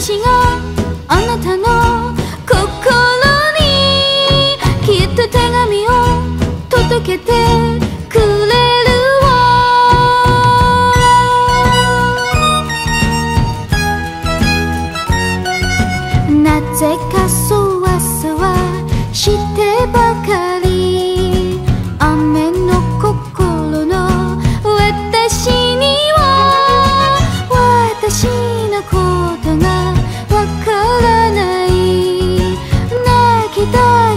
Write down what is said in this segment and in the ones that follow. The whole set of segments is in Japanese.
私があなたの心にきっと手紙を届けてくれるわ。なぜかそわそわしてばかり。雨の心の私には私のことが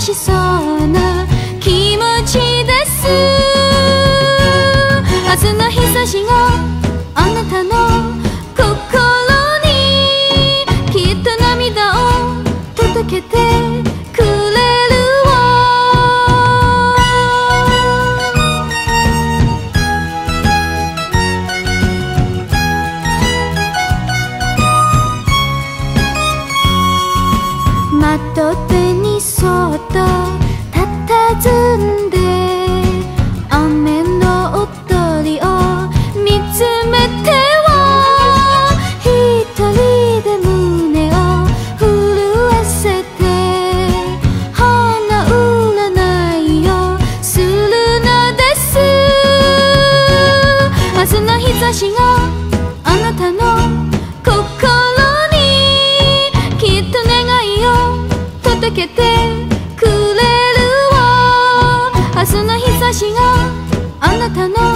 しそうな気持ちです。明日の日差しが的私があなたの